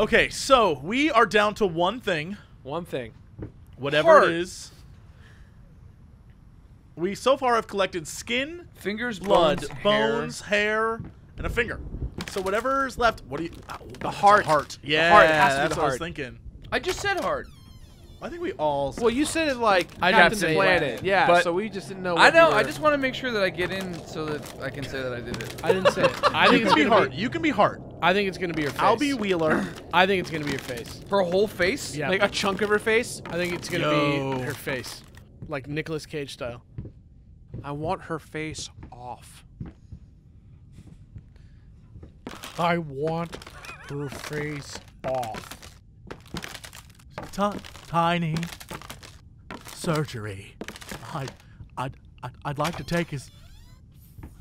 Okay, so we are down to one thing, One thing. whatever Heart. it is. We so far have collected skin, Fingers, blood, bones, bones, hair, and a finger. So whatever's left, what do you? Oh, the heart. Heart. Yeah, heart has to be that's the what I was thinking. I just said heart. I think we all. Well, you said it like I'd have Captain to Planet. it. Yeah, But- so we just didn't know. I what know. you I just want to make sure that I get in so that I can say that I did it. I didn't say it. I you think it's can be heart. be. You can be heart. I think it's gonna be your face. I'll be Wheeler. I think it's gonna be your face. For a whole face? Yeah. like a chunk of her face. I think it's gonna Yo. be her face, like Nicolas Cage style. I want her face off. I want her face off. Ti- tiny surgery. I'd, I'd, I'd, I'd like to take his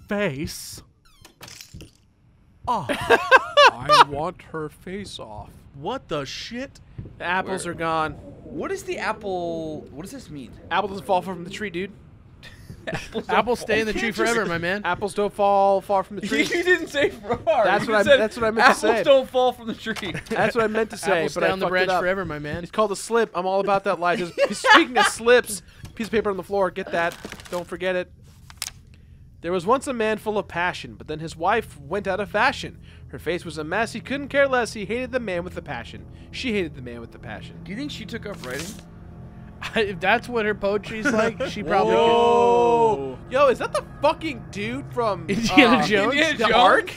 face off. I want her face off. what the shit? The apples Where? are gone. What is the apple? What does this mean? Apple doesn't fall far from the tree, dude. Apples, Apples stay in the tree forever, my man. Apples don't fall far from the tree. You didn't say far. That's You what I- that's what I meant to say. apples don't fall from the tree. That's what I meant to say, Apples but stay I on the branch forever, my man. It's called a slip. I'm all about that lie. Just speaking of slips, piece of paper on the floor. Get that. Don't forget it. There was once a man full of passion, but then his wife went out of fashion. Her face was a mess. He couldn't care less. He hated the man with the passion. She hated the man with the passion. Do you think she took up writing? if that's what her poetry's like, she probably could. Whoa. Yo, is that the fucking dude from Indiana uh, Jones? Indiana The Jones? Ark?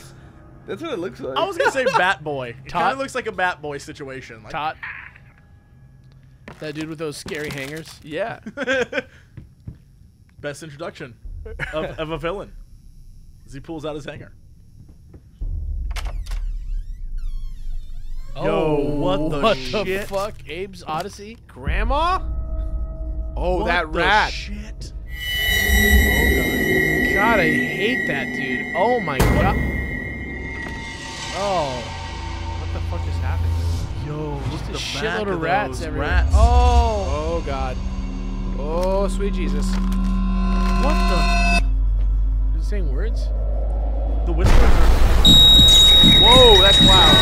That's what it looks like. I was gonna say Bat Boy. It kind of looks like a Bat Boy situation. Like, Toht. That dude with those scary hangers. Yeah. best introduction of, of a villain. As he pulls out his hanger. Yo, oh, what the what shit? the fuck? Abe's Oddysee? Grandma? Oh, What that the rat. Shit. God, I hate that dude. Oh my god. Oh. what the fuck just happened? Yo, Just a shitload of of rats everywhere. Rats. Oh. Oh, God. Oh, sweet Jesus. What the? Is it saying words? The whispers are Whoa, that's loud.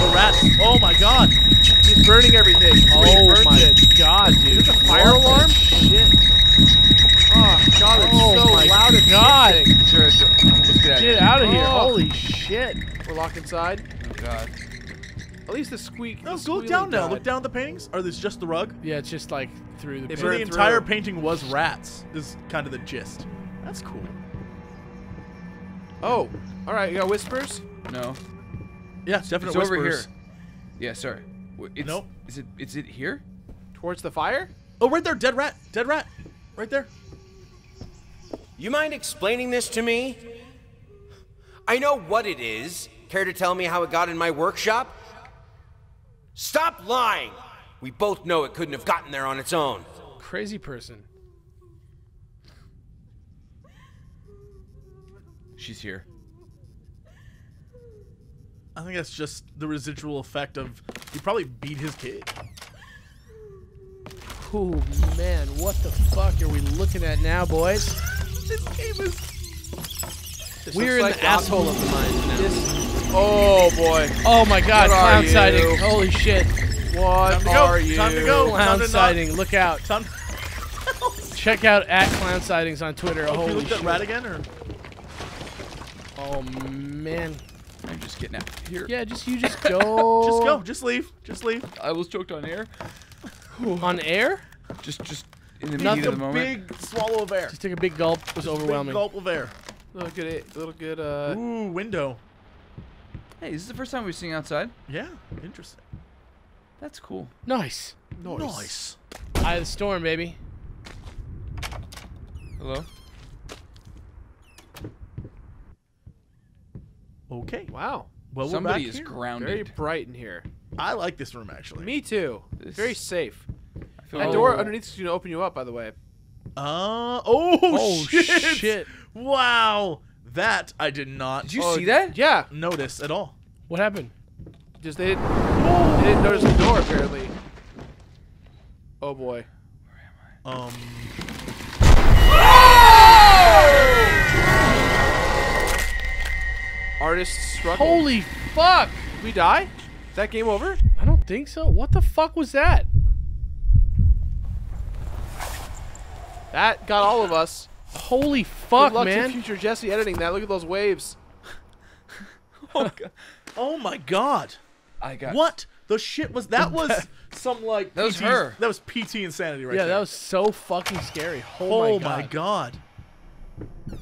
the rats. Oh my god. He's burning everything. Oh burns my it. god, dude. Is this a fire What alarm? Shit. Oh, God, it's Oh so my loud and God. Sure, let's get out. Get out of here. Oh. Holy shit. We're locked inside. Oh God. At least the squeak. No, the go look squealing down now. died. Look down at the paintings. Or this just the rug? Yeah, it's just like through the They So burn the through. entire painting was rats. Is kind of the gist. That's cool. Oh, all right. You got whispers. No. Yeah, it's definite It's over here. whispers. Yeah, sorry. W- It's, Nope. Is it? Is it here? Towards the fire. Oh, right there, dead rat, dead rat, right there. You mind explaining this to me? I know what it is. Care to tell me how it got in my workshop? Stop lying! We both know it couldn't have gotten there on its own. crazy person. She's here. I think that's just the residual effect of he probably beat his kid. Oh man, what the fuck are we looking at now, boys? This game is. This We're in looks the asshole of the mine now. This. Oh boy. Oh my god, What clown sighting. Holy shit. What Time to go. are you? Time to go. Time Clown to not- sighting. Look out. Time. Check out at clown sightings on Twitter. Oh, Holy you looked shit. at rat again, or Oh man. I'm just getting out of here. Yeah, just you just go. just go, just leave, just leave. I was choked on air. on air. Just, just in the Nothing beginning of the moment. Big swallow of air. Just take a big gulp. It was Big overwhelming. gulp of air. Little good. Little good. Uh. Ooh, window. Hey, this is the first time we've seen outside. Yeah, interesting. That's cool. Nice. Nice. Eye of the storm, baby. Hello. Okay. Wow. Well, Somebody we're back is here. grounded. Very bright in here. I like this room actually. Me too. This- Very safe. I feel That like- door underneath is gonna open you up. By the way. Uh oh, Oh, shit. shit. Wow, that I did not Did you Oh, see that? Yeah. notice at all. What happened? Just they didn't. They didn't notice the door apparently. Oh boy. Where Um, Artist struggle. Holy fuck! We die? Is that game over? I don't think so. What the fuck was that? That got all of us. Holy fuck, Good luck man. to future Jesse editing that. Look at those waves. Oh, oh my god. I got What the shit was that? Was some like That was PT her. That was PT insanity right yeah, there. Yeah, that was so fucking scary. Oh, Oh my my god. god.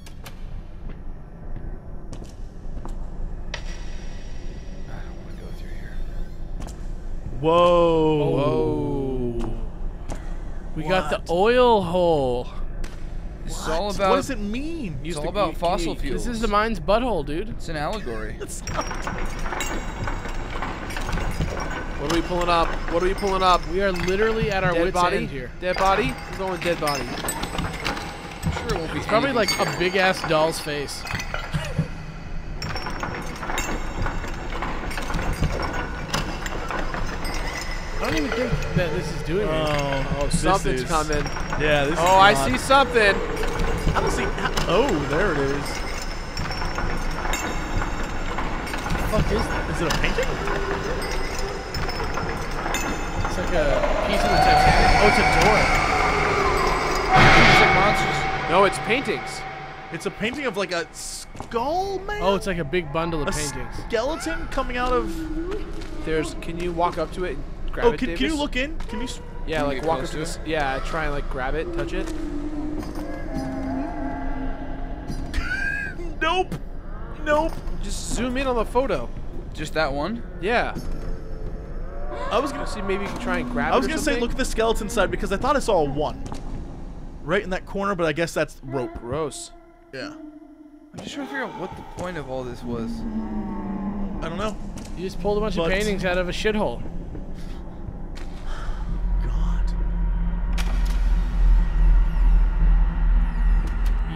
I don't want to go through here. Whoa. Whoa. We got the oil hole. This is all What? about. what does it mean? It's all the about key- fossil key. fuels. This is the mine's butthole, dude. It's an allegory. It's not. What are we pulling up? What are we pulling up? We are literally at our Dead wits' body? end here. Dead body? We're going dead body. I'm sure it won't be. Probably like scary. a big ass doll's face. I don't even think that this is doing oh, anything. Oh, Oh, something's is- coming. Yeah, this is Oh, I see something. I don't see. Oh, there it is. What the fuck is that? Is it a painting? It's like a piece of the Titanic. Oh, it's a door. It's like monsters. No, it's paintings. It's a painting of like a skull man. Oh, it's like a big bundle of a paintings. skeleton coming out of. There's. Can you walk up to it and grab Oh, it, can, can you look in? Can you? Yeah, Can like get walk up to to this. Yeah, try and like grab it, touch it. Nope. Nope. Just zoom in on the photo. Just that one. Yeah. I was gonna. See, maybe you can try and grab it. I was gonna say look at the skeleton side because I thought I saw a one. Right in that corner, but I guess that's rope. Gross. Yeah. I'm just trying to figure out what the point of all this was. I don't know. You just pulled a bunch But- of paintings out of a shithole. God.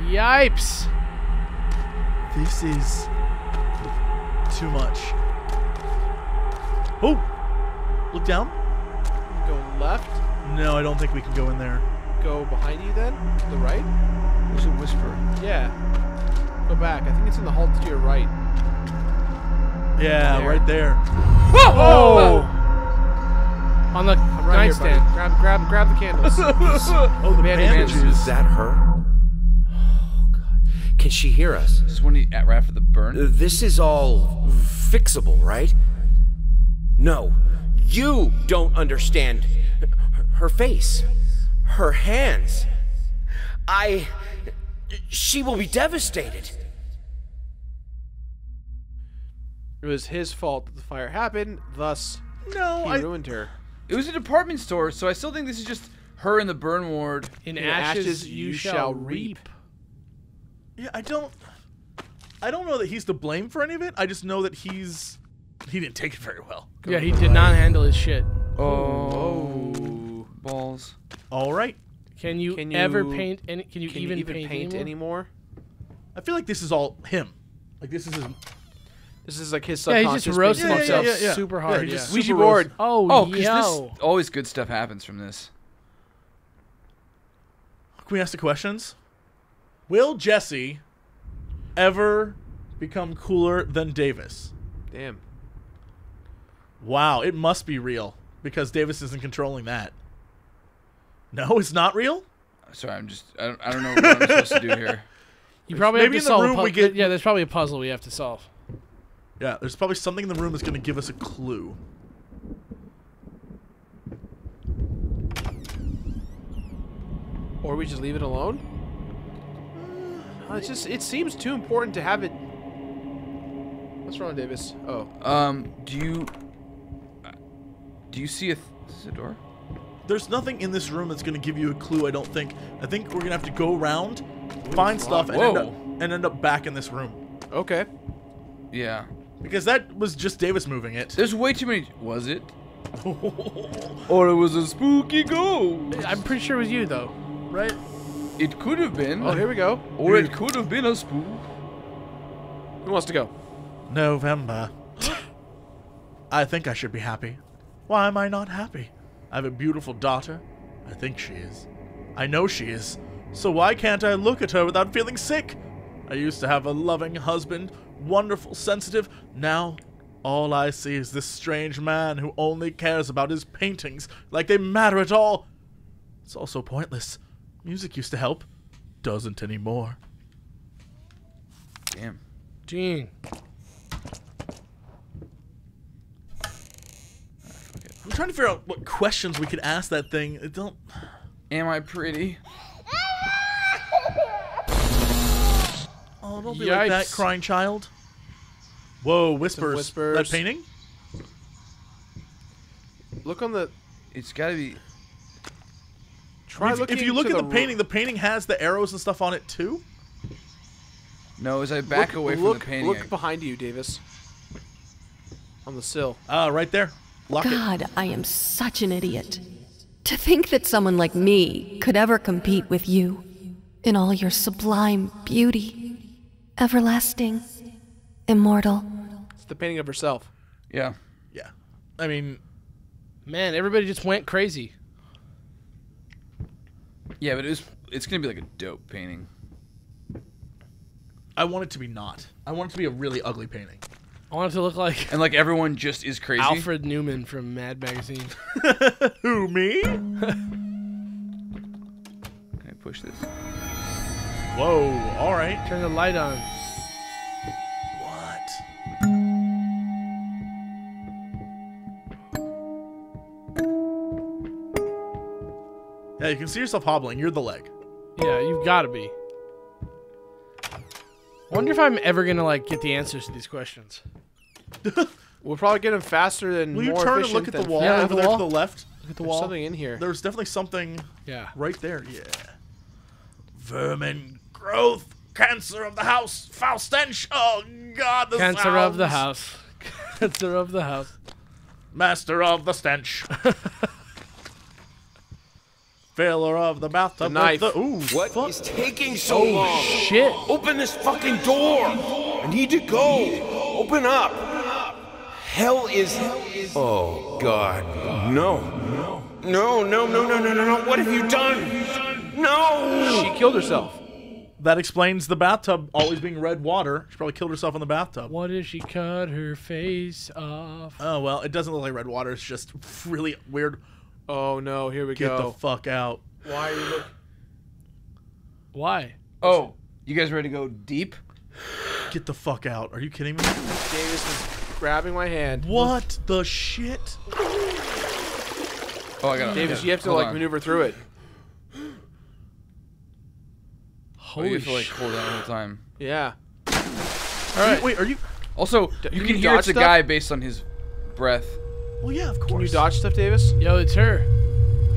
Yipes! This is too much. Oh! Look down. Go left. No, I don't think we can go in there. Go behind you then. To the right. There's a whisper. Yeah. Go back. I think it's in the hall to your right. Yeah, There. right there. Oh! On the I'm right nightstand. Grab, grab, grab the candles. Oh, the Bandages. bandages. Is that her? God. Can she hear us? This is when he at right after the burn. Uh, This is all fixable, right? No, you don't understand her, her face, her hands. I. She will be devastated. it was his fault that the fire happened. Thus, No, he I. ruined her. It was a department store, so I still think this is just her in the burn ward. In In ashes, ashes you, you shall shall reap. Reap. Yeah, I don't. I don't know that he's to blame for any of it. I just know that he's. He didn't take it very well. Yeah, he did not handle his shit. Oh, oh. balls. All right. Can you, Can you, ever paint any? Can you Can even, you even paint, paint, anymore? anymore? I feel like this is all him. Like this is his. This is like his subconscious. Yeah, he's subconscious. just being roasting Yeah, yeah, himself yeah, yeah. super Yeah, hard. he Yeah, just- Ouija Super board. roast. Oh, Oh, because yo. this always good stuff happens from this. Can we ask the questions? Will Jesse ever become cooler than Davis? Damn. Wow, it must be real because Davis isn't controlling that. No, it's not real. Sorry, I'm just. I don't, I don't know what I'm supposed to do here. You probably Maybe have to in the room a we get- Yeah, there's probably a puzzle we have to solve. Yeah, there's probably something in the room that's going to give us a clue. Or we just leave it alone? Uh, it's just it seems too important to have it. What's wrong, Davis? Oh, Um, do you? Do you see a? Th- is this a door? There's nothing in this room that's going to give you a clue. I don't think. I think we're going to have to go around, find stuff, and end, up, and end up back in this room okay. Yeah. because that was just Davis moving it. There's way too many. Was it? or it was a spooky ghost. I'm pretty sure it was you though, right? It could have been. Oh, here we go. Or it could have been a spook. Who wants to go? November. I think I should be happy. Why am I not happy? I have a beautiful daughter. I think she is. I know she is. So why can't I look at her without feeling sick? I used to have a loving husband, wonderful, sensitive. Now, All I see is this strange man who only cares about his paintings like they matter at all. It's all so pointless. Music used to help. Doesn't anymore. Damn. Gene. I'm trying to figure out what questions we could ask that thing. It don't. Am I pretty? Oh, don't be like that, crying child. Whoa, whispers. whispers. That painting? Look on the. It's gotta be. Try if, looking. if you look to at the, ro- painting, the painting has the arrows and stuff on it too. No, as I back look, away look, from the painting. Look I- behind you, Davis. On the sill. Ah, right there. Lock it. God, I am such an idiot. To think that someone like me could ever compete with you in all your sublime beauty, everlasting, immortal. It's the painting of herself. yeah. Yeah. I mean, Man, everybody just went crazy. Yeah, but it was. It's gonna be like a dope painting. I want it to be not. I want it to be a really ugly painting. I want it to look like And like everyone just is crazy. Alfred Neuman from Mad Magazine. Who, me? Can I push this? Whoa, alright. Turn the light on. You can see yourself hobbling. You're the leg. Yeah, you've got to be. I wonder if I'm ever gonna like get the answers to these questions. We'll probably get them faster than. Will you more turn and look at the wall Yeah, over the there wall. to the left? Look at the There's wall. something in here. There's definitely something Yeah. right there. Yeah. Vermin, growth, cancer of the house, foul stench. Oh God, the Cancer of the house. Cancer of the house. master of the stench. Failure of the bathtub. The knife. with The, ooh, What fuck. is taking so oh, long? Shit. Open this fucking door! I need to go! Open up! Hell is. Oh, God. No. No, no, no, no, no, no, no. What have you done? No! She killed herself. That explains the bathtub always being red water. She probably killed herself in the bathtub. What if she cut her face off? Oh well, it doesn't look like red water. It's just really weird. Oh no, here we Get go. Get the fuck out. Why are you look- Why? Oh, you guys ready to go deep? Get the fuck out. Are you kidding me? Davis is grabbing my hand. What the shit? Oh, I got it. Davis, you have to Hold like on. maneuver through it. Oh, Holy you have to like shit. hold that the whole time. Yeah. All right. Wait, are you? Also, you can can hear dodge it's a guy based on his breath. Well, yeah, of course. Can you dodge stuff, Davis? Yo, it's her.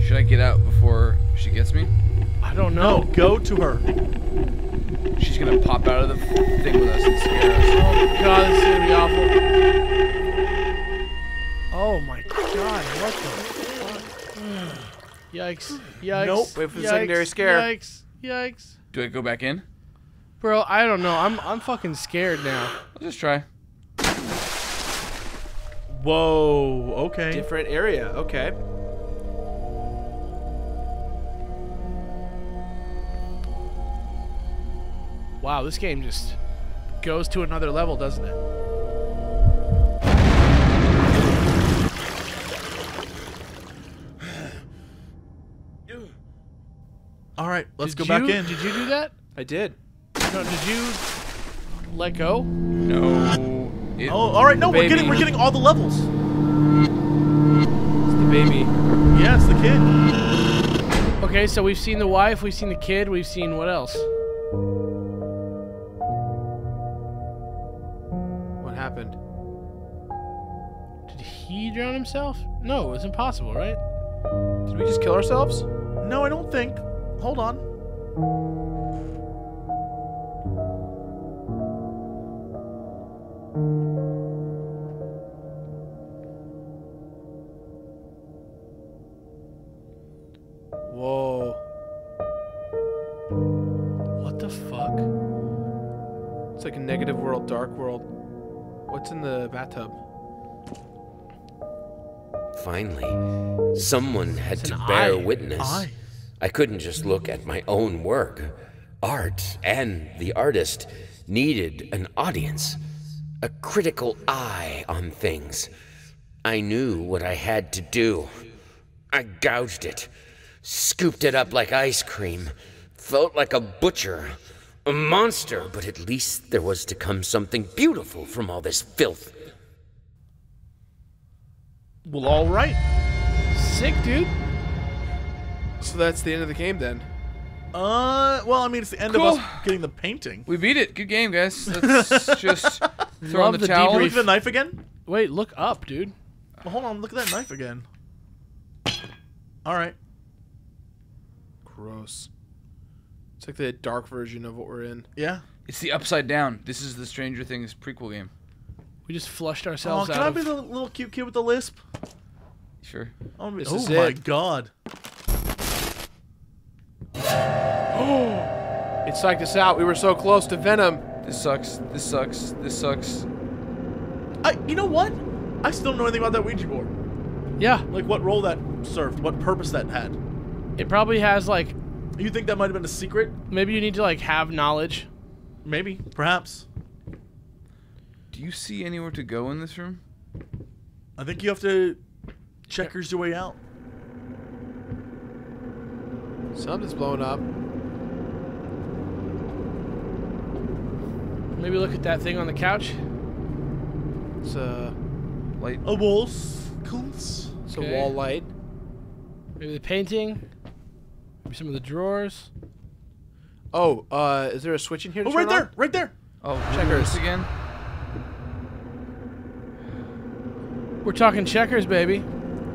Should I get out before she gets me? I don't No, know. go to her. She's gonna pop out of the thing with us and scare us. Oh god, this is gonna be awful. Oh my god, what the fuck? Yikes. Yikes. Nope. Wait for the Yikes. secondary scare. Yikes. Yikes. Do I go back in? Bro, I don't know. I'm I'm fucking scared now. I'll just try. Whoa. Okay. Different area. Okay. Wow, this game just goes to another level, doesn't it? All right. Let's Did go back in. Did you do that? I did. No, did you let go? No. It, Oh, all right. No, we're getting we're getting all the levels. It's the baby. Yeah, it's the kid. Okay, so we've seen the wife, we've seen the kid, we've seen what else? What happened? Did he drown himself? No, it's impossible, right? Did we just kill ourselves? No, I don't think. Hold on. Whoa. World, dark world. What's in the bathtub? Finally, someone had to bear eye. witness. Eye. I couldn't just look at my own work. Art and the artist needed an audience. a critical eye on things. I knew what I had to do. I gouged it, scooped it up like ice cream, felt like a butcher, a monster, but at least there was to come something beautiful from all this filth. Well, all right. Sick, dude. So that's the end of the game then. Uh, well, I mean, it's the end Cool. of us getting the painting. We beat it. Good game, guys. Let's just throw Love on the, the towel. Can look at the knife again? Wait, look up, dude. Well, hold on. Look at that knife again. All right. Gross. It's like the dark version of what we're in. Yeah. It's the upside down. This is the Stranger Things prequel game. We just flushed Oh, ourselves can I out be of. the little cute kid with the lisp? Sure. Oh, This oh is my it. god. It psyched us out. We were so close to Venom. This sucks. This sucks. This sucks. I. You know what? I still don't know anything about that Ouija board. Yeah, Like what role that served, what purpose that had. it probably has like You think that might have been a secret? maybe you need to like have knowledge. Maybe, perhaps. Do you see anywhere to go in this room? I think you have to checkers your way out. Something's blowing up. Maybe look at that thing on the couch. It's a, Light. A wall. Cools. it's Okay. a wall light. Maybe the painting. Maybe some of the drawers. Oh, uh, is there a switch in here to Oh, turn right there, on? right there. Oh, Checkers. again. We're talking checkers, baby.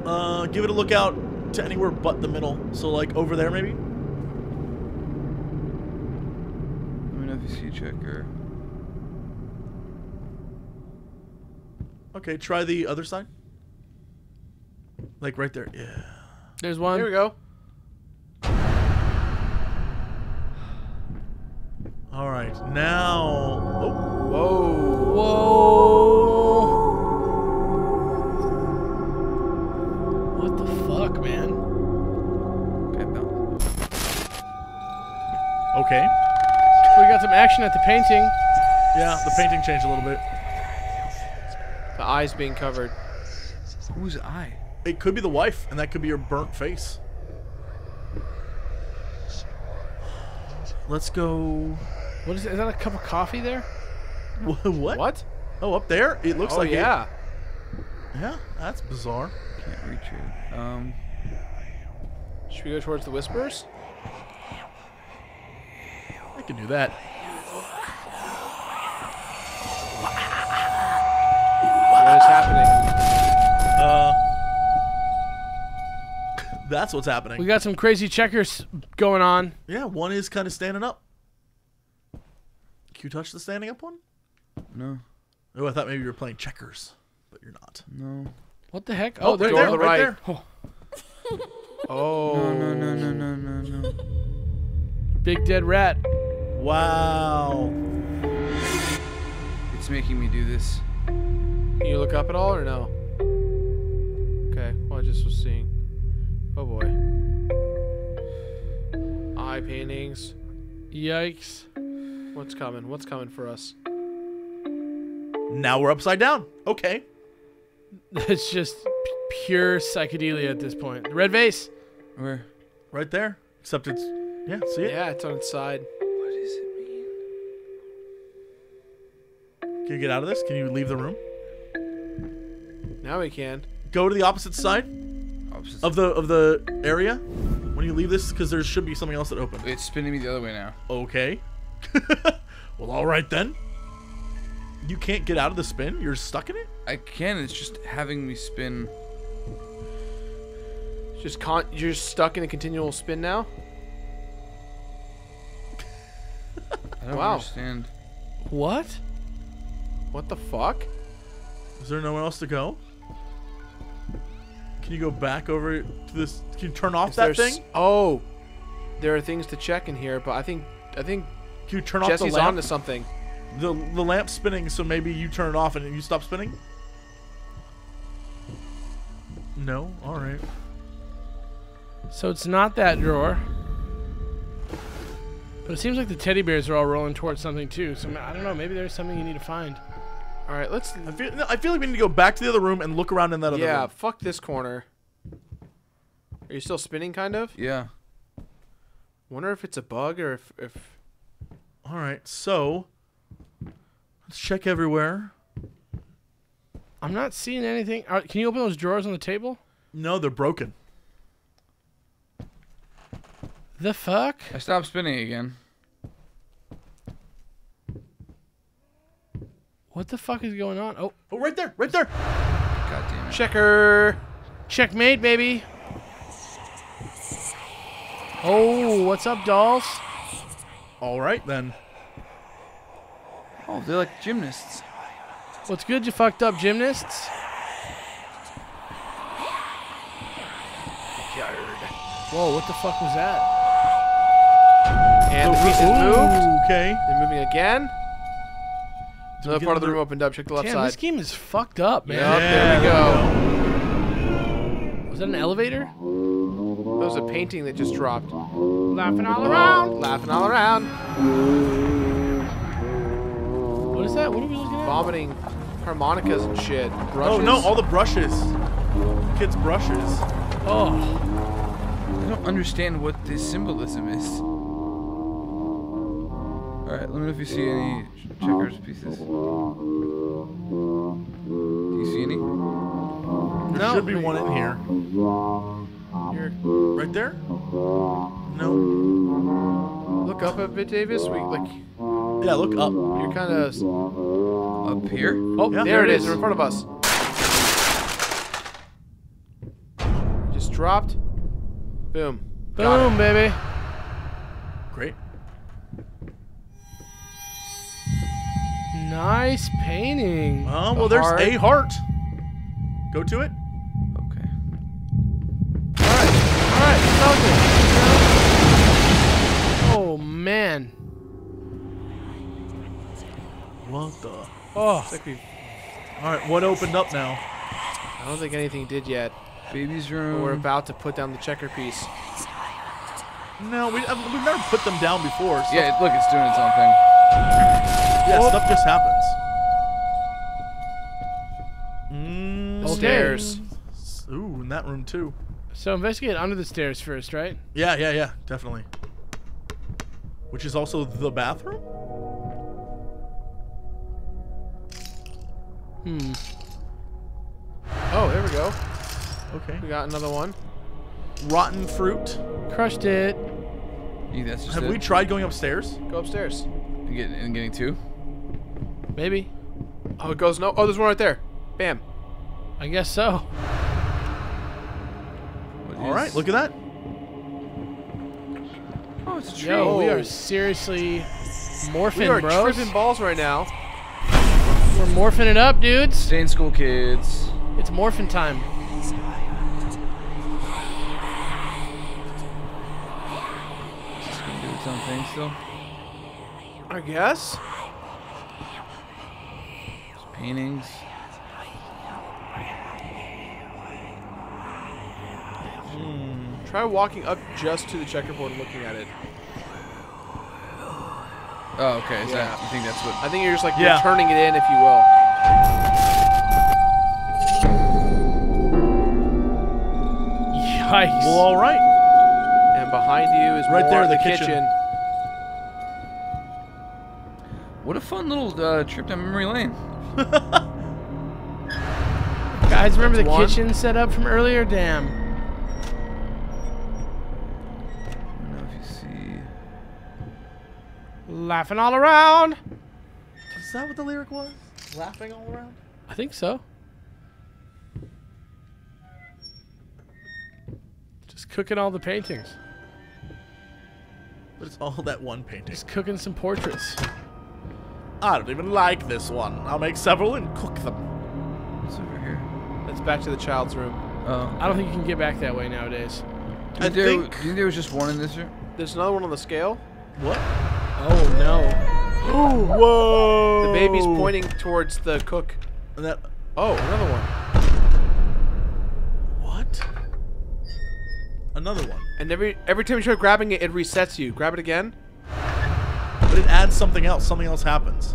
Uh, give it a look out to anywhere but the middle. So like over there, maybe. Let me know if you see a checker. Okay, try the other side. Like right there. Yeah. There's one. Here we go. All right. Now. Oh. Whoa. Whoa. What the fuck, man? Okay, bounce. Okay. We got some action at the painting. Yeah, the painting changed a little bit. The eyes being covered. Whose eye? It could be the wife, and that could be your burnt face. Let's go. What is it? Is that a cup of coffee there? What? What? Oh, up there. It looks oh, like it- yeah. Yeah, that's bizarre. Can't reach it. Um. Should we go towards the whispers? I can do that. What is happening? Uh. That's what's happening. We got some crazy checkers going on. yeah, one is kind of standing up. Can you touch the standing up one? No. Oh, I thought maybe you were playing checkers, but you're not. No. What the heck? Oh, Oh, there right there, on the right right. there. Oh. oh. No, no, no, no, no, no, no. big dead rat. Wow. It's making me do this. Can you look up at all or no? Okay. Well, I just was seeing. Oh boy. Eye paintings. Yikes. What's coming? What's coming for us? Now we're upside down. Okay. It's just p- pure psychedelia at this point. The red vase. Where? Right there. Except it's. Yeah, see it? Yeah, it's on its side. What does it mean? Can you get out of this? Can you leave the room? Now we can. Go to the opposite side Opposite. of the of the area when you leave this, because there should be something else that opens. It's spinning me the other way now. Okay. well, all right then. You can't get out of the spin. You're stuck in it. I can. It's just having me spin. Just con- you're stuck in a continual spin now. I don't Wow. understand. What? What the fuck? Is there nowhere else to go? Can you go back over to this? Can you turn off Is that there s- thing? Oh, there are things to check in here, but I think I think Can you turn off Jesse's the lamp? onto something. the the lamp's spinning, so maybe you turn it off and you stop spinning. No. All right. So it's not that drawer. But it seems like the teddy bears are all rolling towards something too. So I don't know. Maybe there's something you need to find. All right, let's. I feel, no, I feel like we need to go back to the other room and look around in that other Yeah, room. fuck this corner. Are you still spinning, kind of? Yeah. Wonder if it's a bug or if, if All right, so let's check everywhere. I'm not seeing anything. Uh, can you open those drawers on the table? No, they're broken. The fuck? I stopped spinning again. What the fuck is going on? Oh, Oh, right there, right there. God damn it. checker. checkmate, baby. Oh, what's up, dolls? All right then. Oh, they're like gymnasts. What's good, you fucked up gymnasts? Whoa, what the fuck was that? And the piece is moved. Okay. They're moving again. Another part of the room opened up. Check the left Damn, this game is fucked up, man. Yup, there we go. Was that an elevator? That was a painting that just dropped. Laughing all around. Laughing all around. What is that? What are we looking at? Vomiting harmonicas and shit. Oh no, all the brushes. Kids' brushes. Oh, I don't understand what this symbolism is. Alright, let me know if you see any checkers pieces. Do you see any? There No. should be one in here. Um, here, Right there? No. look up a bit, Davis. We like Yeah, look up. you're kind of. Up here? oh, Yeah. There it is. They're in front of us. Just dropped. Boom. Boom, baby. Great. Nice painting. Oh, well, The there's heart. a heart. Go to it. Man. What the? Oh, It's like we. All right, what opened up now? I don't think anything did yet. Baby's But room. we're about to put down the checker piece. No, we, uh, we've never put them down before. Stuff, yeah, look, it's doing its own thing. yeah, stuff just happens. Mm, Okay. Stairs. Ooh, in that room too. so investigate under the stairs first, right? Yeah, yeah, yeah, definitely. Which is also the bathroom? Hmm. Oh, there we go. Okay. We got another one. Rotten fruit. Crushed it. You think that's just Have it? we tried going upstairs? Go upstairs. And, get, and getting two? Maybe. Oh, it goes no. Oh, there's one right there. Bam. I guess so. What All right, look at that. It's a tree. Yo, we are seriously morphing, We are bros. tripping balls right now. We're morphing it up, dudes. Stay in school, kids. It's morphin' time. Is this gonna do its own thing still? I guess. There's paintings. Hmm. Try walking up just to the checkerboard and looking at it. Oh, okay. Is Yeah. that, you think that's what? I think you're just like Yeah. you're turning it in, if you will. Yikes. Well, all right. And behind you is Right more there, of the the kitchen. kitchen. What a fun little uh, trip down memory lane. Guys, remember the That's one. kitchen setup from earlier? Damn. Laughing all around. Is that what the lyric was? Laughing all around? I think so. Just cooking all the paintings. But it's all that one painting. Just cooking some portraits. I don't even like this one. I'll make several and cook them. What's over here? That's back to the child's room. Oh. I don't think you can get back that way nowadays. Do you I there, think- Do you think there was just one in this room? There's another one on the scale. What? Oh no. Whoa! The baby's pointing towards the cook. And that. Oh, another one. What? Another one. And every every time you try grabbing it, it resets you. Grab it again. But it adds something else. Something else happens.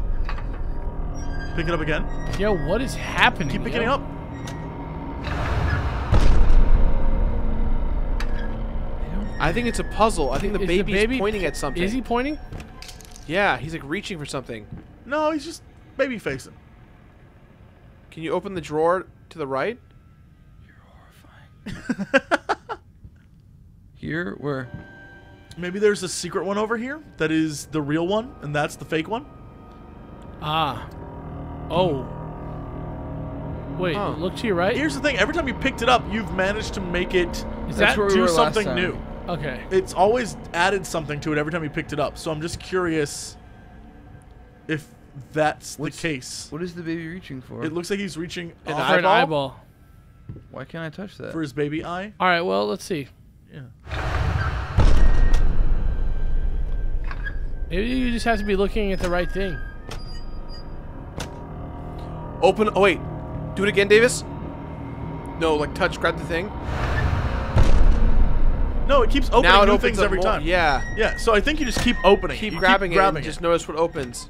Pick it up again. Yo, what is happening? Keep picking yo? it up. I think it's a puzzle. I think the Is baby's baby pointing at something. Is he pointing? Yeah, he's like reaching for something. No, he's just baby facing. Can you open the drawer to the right? You're horrifying. here, where? Maybe there's a secret one over here that is the real one, and that's the fake one. Ah. Oh. Wait, Huh. look to your right. Here's the thing: every time you picked it up, you've managed to make it Is That's that where we do something new. Okay? It's always added something to it every time you picked it up. So I'm just curious if that's What's- the case. What is the baby reaching for? It looks like he's reaching An off For an eyeball? eyeball. Why can't I touch that? for his baby eye. All right. Well, let's see. Yeah. Maybe you just have to be looking at the right thing. Open. Oh wait, do it again, Davis. No, like touch, grab the thing. No, it keeps opening now it new things every more- time. Yeah. Yeah. So I think you just keep opening. Keep You grabbing, keep grabbing it. and Just notice what opens.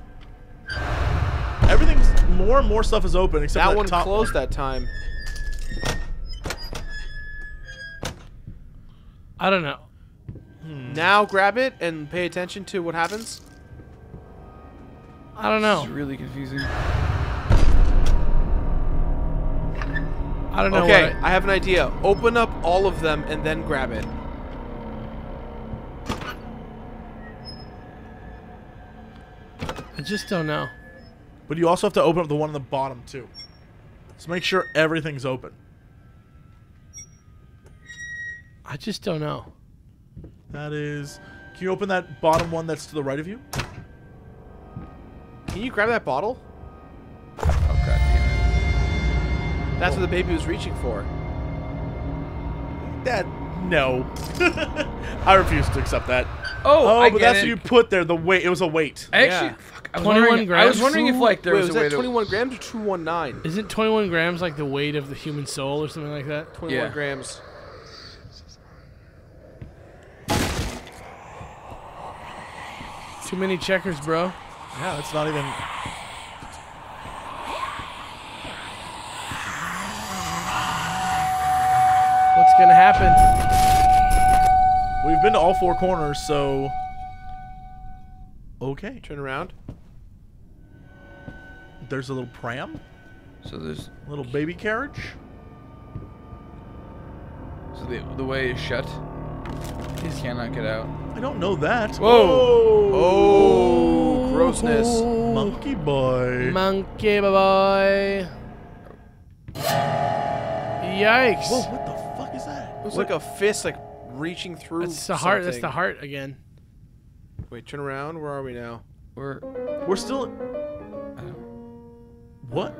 Everything's more and more stuff is open except That that one top closed that time. I don't know. Hmm. Now grab it and pay attention to what happens. I don't This is know. really confusing. I don't know. Okay, what I have an idea. Open up all of them and then grab it. I, I just don't know. But you also have to open up the one on the bottom too. So make sure everything's open. I just don't know. That is. Can you open that bottom one that's to the right of you? Can you grab that bottle? Oh god damn That's what the baby was reaching for. That no. I refuse to accept that. It. Oh, Oh, I but get that's it. what you put there. The weight. It was a weight. I actually, Yeah. fuck, I was 21 wondering, I was wondering if like there Wait, was, was a way that to 21 grams or 219? Isn't 21 grams like the weight of the human soul or something like that? 21 Yeah. grams. Too many checkers, bro. Yeah, it's not even. What's gonna happen? We've been to all four corners, so. Okay. Turn around. There's a little pram, So there's a little baby carriage. so the the way is shut. You cannot get out. I don't know that. Whoa. Oh, grossness. Monkey boy. Monkey boy. Yikes. Whoa, what the fuck is that? It Looks like a fist like reaching through. That's the heart. That's the heart again. Wait, turn around. Where are we now? We're We're still. What?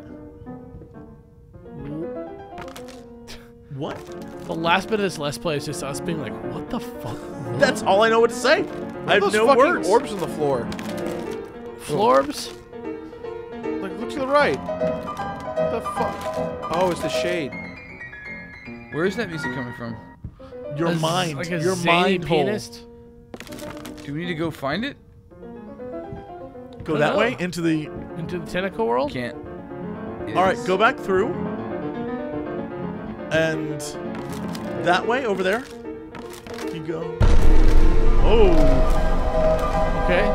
What? The last bit of this Let's Play is just us being like, what the fuck? That's all I know what to say. I have Those no fucking words. orbs on the floor. Florbs? Like, look to the right. What the fuck? Oh, it's the shade. where is that music coming from? Your A z- mind. Like a your mind hole. pianist? Do we need to go find it? Go I that know. way into the. Into the tentacle world? Can't. All right, It's- go back through. And that way over there. You go. Oh. Okay.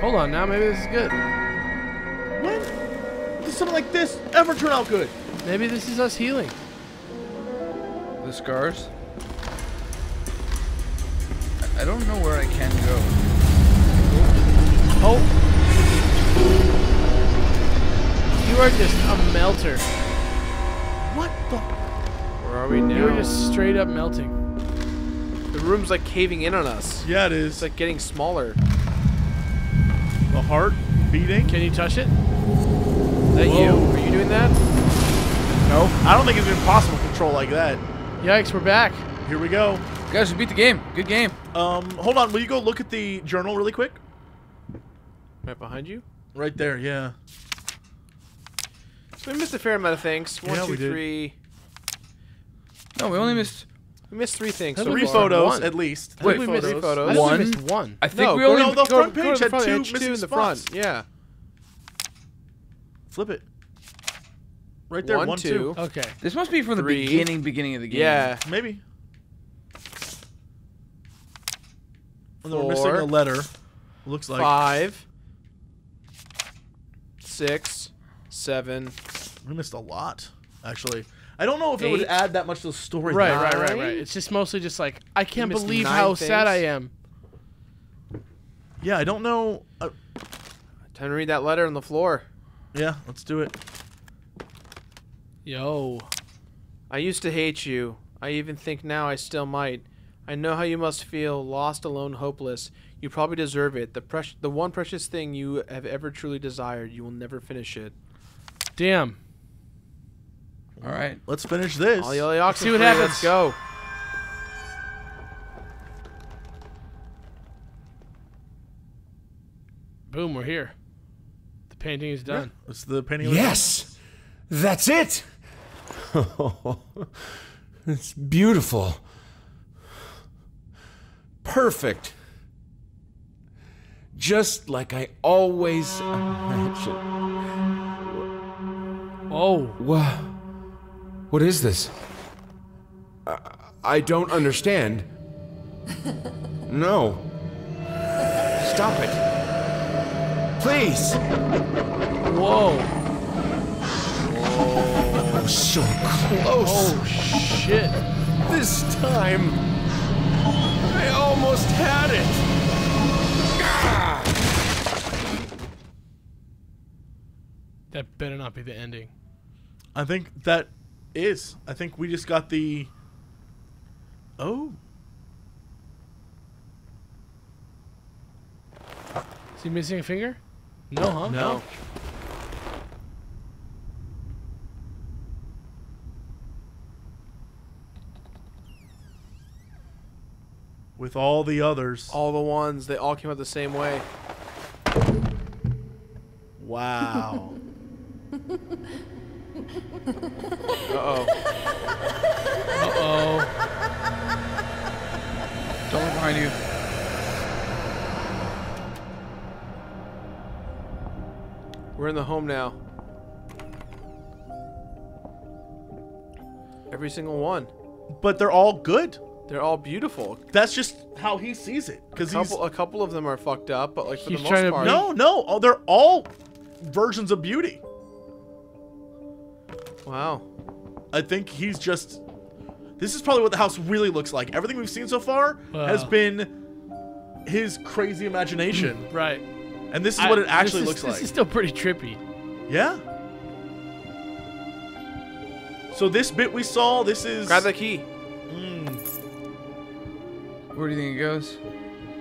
Hold on now, maybe this is good. When does something like this ever turn out good? Maybe this is us healing. The scars. I- I don't know where I can go. Oh. You are just a melter. What the? Where are we now? You are just straight up melting. the room's like caving in on us. Yeah, it is. It's like getting smaller. the heart beating. Can you touch it? Is that you? Are you doing that? No, I don't think it's even possible to control like that. Yikes, we're back. Here we go. Guys, we beat the game. Good game. Um, hold on. Will you go look at the journal really quick? Right behind you. Right there. Yeah. So we missed a fair amount of things. One, Yeah, two, we did. three. No, we only missed. We missed three things. So Three far. photos one. at least. I Wait, we photos. missed photos. I think One. we missed one. I think No, we only. No, the front go to page the had two two missing in the front. Yeah. Flip it. Right there, One, one, two. two. Okay. This must be from the beginning, beginning of the game. Yeah. Maybe. And then we're missing a letter. Looks like Five. Six. Seven. we missed a lot. Actually, I don't know if it would add that much to the story. Right, though. right, right, right. It's just mostly just like I can't believe nine how sad I am. Yeah, I don't know. Uh, Time to read that letter on the floor. yeah, let's do it. Yo. I used to hate you. I even think now I still might. I know how you must feel, lost, alone, hopeless. You probably deserve it. The precious, the one precious thing you have ever truly desired. You will never finish it. Damn. All right. Let's finish this. All the Oxenfree, see what Let's go. Boom, we're here. The painting is done. It's the painting. of the- Yes, that's it. it's beautiful. Perfect. Just like I always imagined. Oh. What? What is this? I, I don't understand. No. Stop it. Please. Whoa. Oh, so close. Oh shit. This time, I almost had it. Ah! That better not be the ending. I think that is. I think we just got the. Oh, Is he missing a finger? No, huh? No. With all the others. All the ones, they all came out the same way. Wow. Uh-oh. Uh-oh. Don't look behind you. We're in the home now. Every single one. but they're all good. They're all beautiful. That's just how he sees it. Because he's Couple, a couple of them are fucked up, but like for He's the most part, no, no. Oh, they're all versions of beauty. Wow. I think he's just. This is probably what the house really looks like. Everything we've seen so far uh. has been his crazy imagination, Right. and this is I- what it actually this looks is, like. This is still pretty trippy. Yeah. So this bit we saw, this is Grab the key. Where do you think it goes?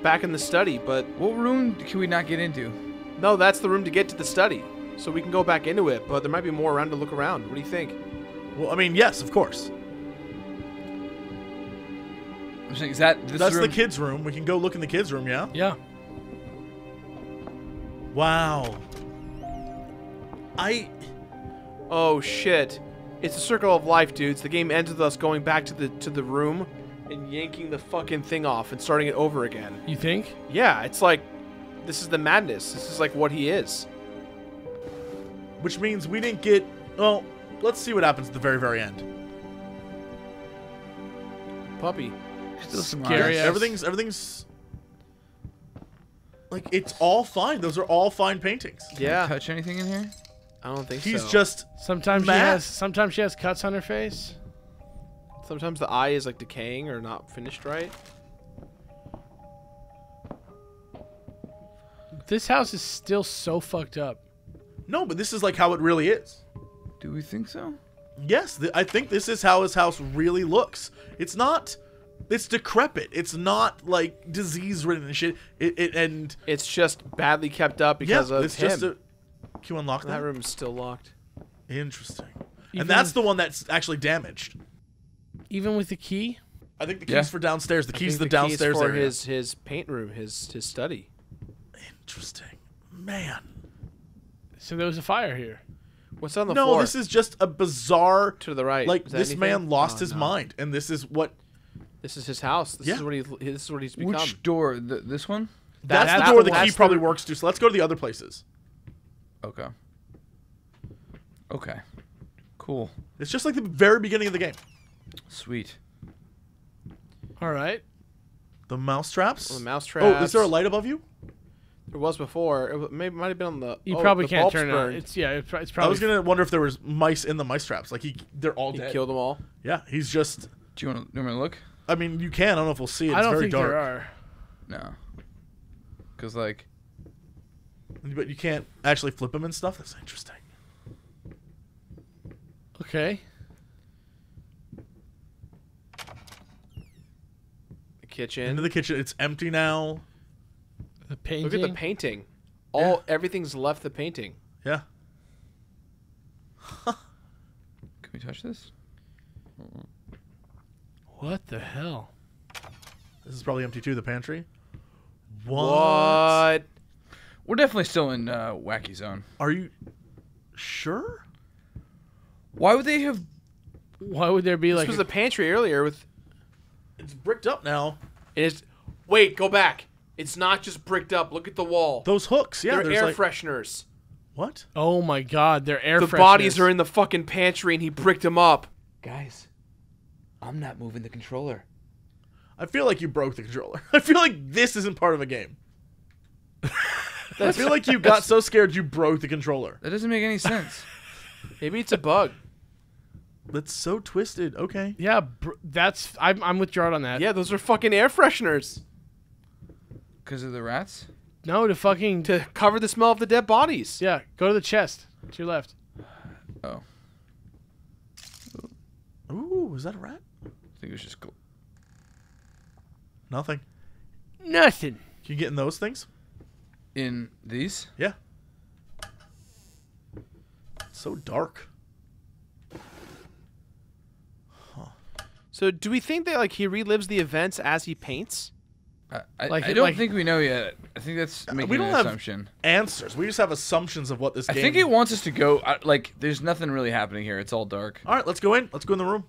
Back in the study, but What room can we not get into? no, that's the room to get to the study. So we can go back into it, but there might be more around to look around. What do you think? well, I mean, yes, of course. I'm saying, is that this That's room? the kids' room. We can go look in the kids' room. Yeah. Yeah. Wow. I Oh shit. It's a circle of life, dudes. The game ends with us going back to the to the room and yanking the fucking thing off and starting it over again. You think? Yeah, it's like this is the madness. This is like what he is. which means we didn't get. Well, let's see what happens at the very, very end. Puppy. Still some Scary Everything's everything's like it's all fine. Those are all fine paintings. Yeah. Touch anything in here? I don't think He's so. just Sometimes Matt? she has. Sometimes she has cuts on her face. Sometimes the eye is like decaying or not finished right. This house is still so fucked up. no, but this is like how it really is. Do we think so? Yes, th- I think this is how his house really looks. It's not. It's decrepit. It's not like disease ridden and shit. It, it and It's just badly kept up because yeah, of it's him. just a. Can you unlock that? that room is still locked. Interesting. Even- and that's the one that's actually damaged. Even with the key. I think the keys Yeah. for downstairs. The I keys think the the keys downstairs for area. his his paint room, his his study. Interesting, man. So there was a fire here. What's on the no, floor? No, this is just a bizarre. to the right. Like Is that this man lost Oh, his no. mind, and this is what. This is his house. This Yeah. is what he. This is what he's become. Which door? The, this one? That's, That's the door the- the key that's probably the- works to. So let's go to the other places. Okay. Okay. Cool. It's just like the very beginning of the game. Sweet. All right. The mouse traps. Oh, the mouse Oh, is there a light above you? There was before. It wa- maybe might have been on the. You oh, probably the can't bulbs turn it on. It's yeah. It's, pro- it's I was gonna wonder if there was mice in the mice traps. Like he, they're all He dead. killed them all. Yeah, he's just. Do you want to, you to look? I mean, you can. I don't know if we'll see it. It's I don't very think dark. there are. No. Cause like, But you can't actually flip them and stuff. That's interesting. Okay. Kitchen. Into the kitchen. It's empty now. The painting. Look at the painting. All everything's left the painting. Yeah. can we touch this? What the hell? This is probably empty too. The pantry. What? What? We're definitely still in uh, wacky zone. Are you sure? Why would they have? Why would there be This like? was a- the pantry earlier with. It's bricked up now. It is. Wait, go back. It's not just bricked up. Look at the wall. Those hooks. Yeah. They're air like, fresheners. What? oh my God! They're air. The bodies are in the fucking pantry, and he bricked them up. Guys, I'm not moving the controller. I feel like you broke the controller. I feel like this isn't part of a game. I feel like you got so scared you broke the controller. That doesn't make any sense. Maybe it's a bug. That's so twisted. Okay. Yeah, br- that's. I'm, I'm with Jirard on that. Yeah, those are fucking air fresheners Cause of the rats. No, to fucking. to cover the smell of the dead bodies. yeah, go to the chest. To your left. Oh, Ooh, was that a rat? I think it was just. Gl- Nothing. Nothing. Can you get in those things? in these. Yeah. It's So dark. So, do we think that like he relives the events as he paints? I, I, Like- I don't like- think we know yet. I think that's uh, making we don't an have- assumption. Answers. We just have assumptions of what this I game. think it wants us to go. I, like, there's nothing really happening here. It's all dark. All right, let's go in. Let's go in the room.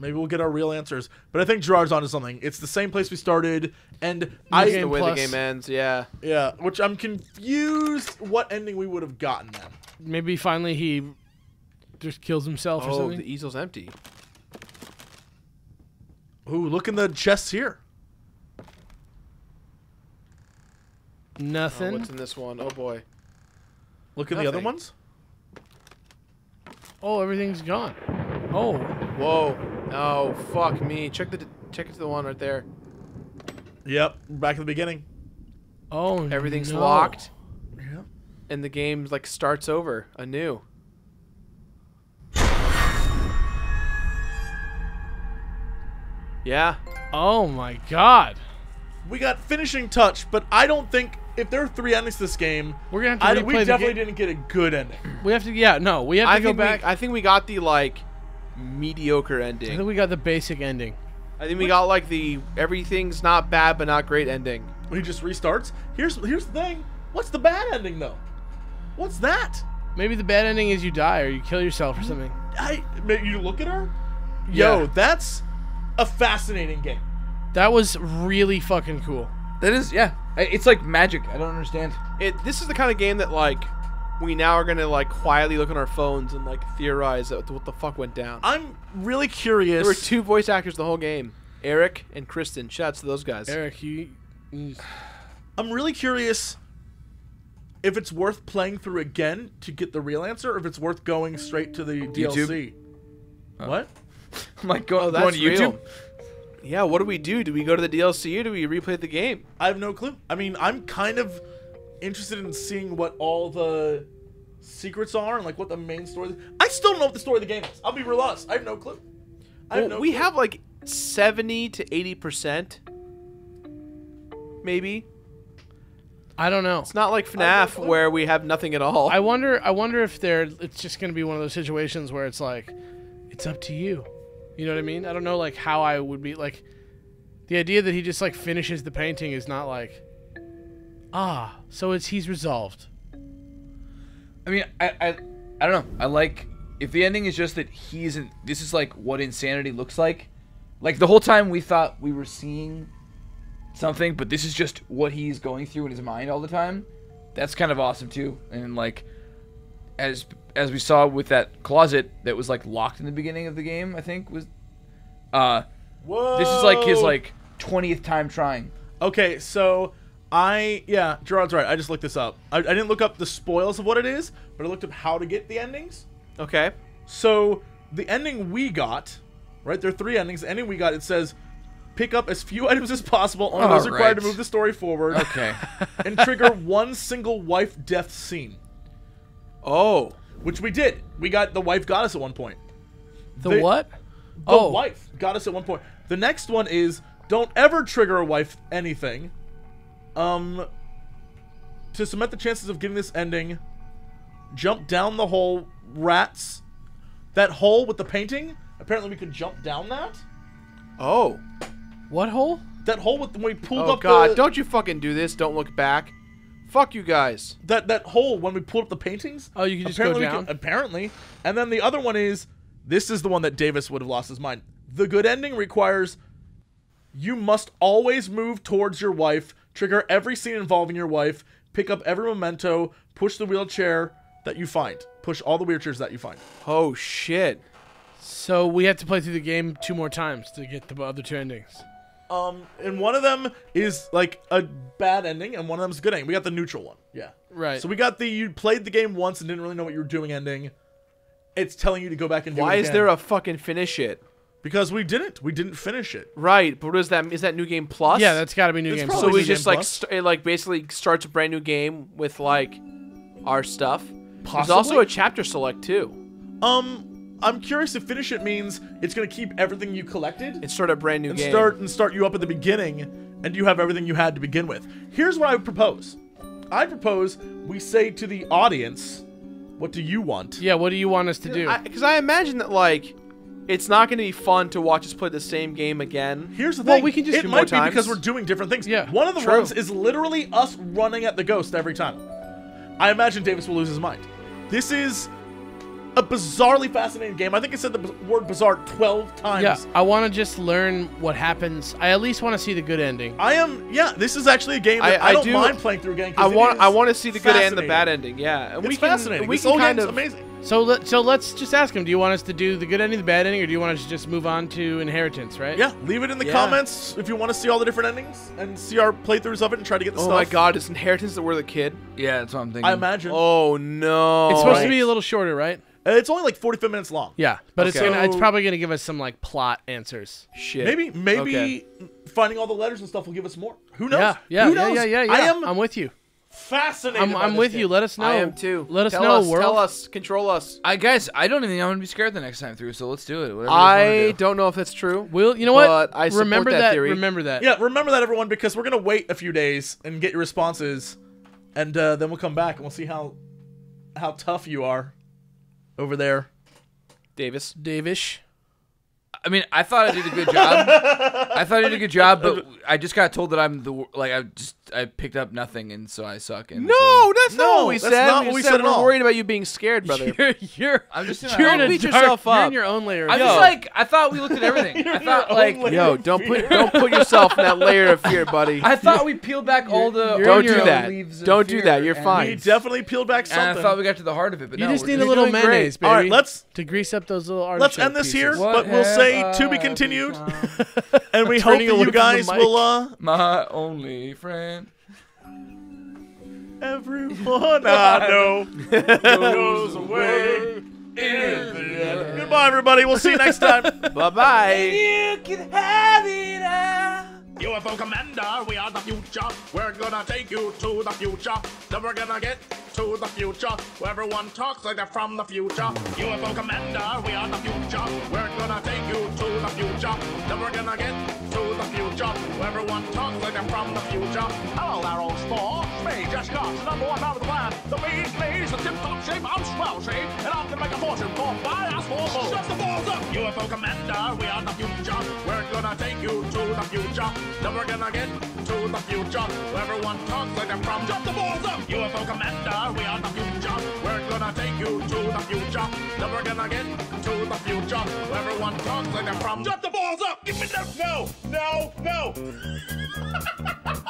Maybe we'll get our real answers. But I think Jirard's onto something. It's the same place we started, and I the game way plus. the game ends, yeah. yeah, which I'm confused what ending we would have gotten then. Maybe finally he just kills himself or Oh, something. the easel's empty. Ooh, look in the chests here. Oh, Nothing. what's in this one? Oh boy. Look in the other ones. oh, everything's gone. Oh, Whoa. Oh fuck me. Check the check it to the one right there. Yep, back at the beginning. oh, Everything's no. locked, Yeah. and the game like starts over anew. Yeah. Oh my God. We got finishing touch, but I don't think if there are three endings to this game, We're gonna have to I, don't- we replay the definitely didn't get a good ending. We have to. Yeah, no, we have to I go think back. We, I think we got the like mediocre ending. I think we got the basic ending. I think we got like the everything's not bad but not great ending. He just restarts. Here's here's the thing. What's the bad ending though? What's that? Maybe the bad ending is you die or you kill yourself or something. I you look at her. Yo, Yeah. that's a fascinating game. That was really fucking cool. That is, yeah. It's like magic. I don't understand. It this is the kind of game that like we now are gonna like quietly look on our phones and like theorize at what the fuck went down. I'm really curious. There were two voice actors the whole game, Eric and Kristen. Shouts to those guys. Eric, you. you- I'm really curious if it's worth playing through again to get the real answer, or if it's worth going straight to the DLC. Oh. What? Oh, I'm like, go, Oh, going that's to YouTube. real. Yeah, what do we do? Do we go to the DLC or do we replay the game? I have no clue. I mean, I'm kind of interested in seeing what all the secrets are and like what the main story. Is. I still don't know what the story of the game is. I'll be real honest. I have no clue. I have Well, no we clue. have like seventy to eighty percent, maybe. I don't know. It's not like I have no FNAF where we have nothing at all. I wonder. I wonder if they're. It's just gonna be one of those situations where it's like, it's up to you. You know what I mean? I don't know like how I would be like. The idea that he just like finishes the painting is not like. Ah, so it's he's resolved. I mean, I, I, I don't know. I like if the ending is just that he isn't This is like what insanity looks like. Like the whole time we thought we were seeing something, but this is just what he's going through in his mind all the time. That's kind of awesome too. And like, as as we saw with that closet that was like locked in the beginning of the game, I think was. Uh, Whoa. this is like his like twentieth time trying. Okay, so I yeah, Jirard's right. I just looked this up. I, I didn't look up the spoils of what it is, but I looked up how to get the endings. Okay. So the ending we got, right? There are three endings. The ending we got it says pick up as few items as possible, only those required to move the story forward, Okay. and trigger one single wife death scene, Oh. Which we did. We got the wife got us at one point. The They- what? The oh, wife got us at one point. The next one is don't ever trigger a wife anything. Um to cement the chances of getting this ending, jump down the hole, rats. That hole with the painting, apparently we could jump down that. Oh. what hole? That hole with when we pulled Oh up Oh God! the, Don't you fucking do this! Don't look back. Fuck you guys. that that hole when we pulled up the paintings. Oh, you can just go apparently we down? could- apparently, and then the other one is this is the one that Davis would have lost his mind. The good ending requires you must always move towards your wife, trigger every scene involving your wife, pick up every memento, push the wheelchair that you find, push all the wheelchairs that you find. Oh shit. So we have to play through the game two more times to get the other two endings. Um, and one of them is like a bad ending, and one of them is a good ending. We got the neutral one, yeah. Right. So we got the you played the game once and didn't really know what you were doing ending. It's telling you to go back and do Why it is again. there a fucking finish it? Because we didn't. We didn't finish it. Right, but what is that? Is that new game plus? yeah, that's got to be new It's game. probably so New we just Game like Plus. st- it like basically starts a brand new game with like our stuff. There's Possibly. also a chapter select too. Um, I'm curious if finish it means it's gonna keep everything you collected It's sort of a brand new and game. start and start you up at the beginning, and you have everything you had to begin with. Here's what I would propose. I propose we say to the audience, "What do you want?" yeah, what do you want us to do? Because I, imagine that like it's not going to be fun to watch us play the same game again. Here's the Well, thing. we can just it do might more be because we're doing different things. Yeah, One of the true. runs is literally us running at the ghost every time. I imagine Davis will lose his mind. This is a bizarrely fascinating game. I think I said the b- word bizarre 12 times. yeah, I want to just learn what happens. I at least want to see the good ending. I am. Yeah, this is actually a game that I- I, I don't do- mind playing through again. 'cause I want I want to see the good and the bad ending. Yeah, and It's we can fascinating. we this can whole kind game's of amazing. So let so let's just ask him. Do you want us to do the good ending, the bad ending, or do you want us to just move on to inheritance? Right? Yeah, leave it in the Yeah. comments if you want to see all the different endings and see our playthroughs of it and try to get the Oh stuff. my God! Is Inheritance that we're the kid? Yeah, that's what I'm thinking. I imagine. Oh no! It's supposed Right. to be a little shorter, right? It's only like 45 minutes long. Yeah, but it's Okay. gonna it's So- probably gonna give us some like plot answers. Shit. Maybe maybe Okay. finding all the letters and stuff will give us more. Who knows? Yeah, yeah, Who yeah, knows? yeah, yeah, yeah. I am I'm with you. fascinated. I'm, by I'm this with game. you. Let us know. I am too. Let us tell know, Us, world. Tell us. Control us. I guys, I don't even think I'm gonna be scared the next time through. So let's do it. Whatever I do. don't know if that's true. Will you know what? But I support remember that that. theory. Remember that. Yeah, remember that everyone because we're gonna wait a few days and get your responses, and uh, then we'll come back and we'll see how how tough you are over there. Davis. Davish. I mean, I thought I did a good job. I thought I did a good job, but I just got told that I'm the like I just I picked up nothing and so I suck. And so- No, that's not No, what we that's said. not we what we said, said at we're all. worried about you being scared, brother. You're you're I'm just in you're a in a Don't beat dark, yourself You're up. in your own layer. I'm Yo, just like I thought we looked at everything. I thought like Yo, don't put don't put yourself in that layer of fear, buddy. I thought we peeled back all the you're Don't your do that. leaves of Don't do fear, that. You're and- fine. We definitely peeled back And I something. thought we got to the heart of it, but you no, just we're need a little doing great. mayonnaise, baby. All right, let's to grease up those little let's end this here. What but we'll say have to be continued, and we hope that you guys will uh My only friend. everyone I know goes away in the end. Goodbye, everybody. We'll see you next time. Bye bye. You can have it all. UFO Commander, we are the future. We're gonna take you to the future. Then we're gonna get to the future. Everyone talks like they're from the future. UFO Commander, we are the future. We're gonna take you to the future. Then we're gonna get future. Everyone talks like they're from the future. Hello there, old sport. Me, Jesse Cox, number one out of the plan. The beat lays the tip-top shape. I'm swell shape. And I'm gonna make a fortune for my ass for bull. Shut the balls up! UFO Commander, we are the future. We're gonna take you to the future. We're gonna get to the future. Everyone talks like they're from. Shut the balls up! UFO Commander, we are the future. Gonna take you to the future. Never gonna get to the future. Everyone talks like they're from. Shut the balls up! Give me that! No! No! No!